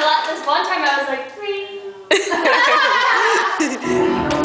this one time I was like,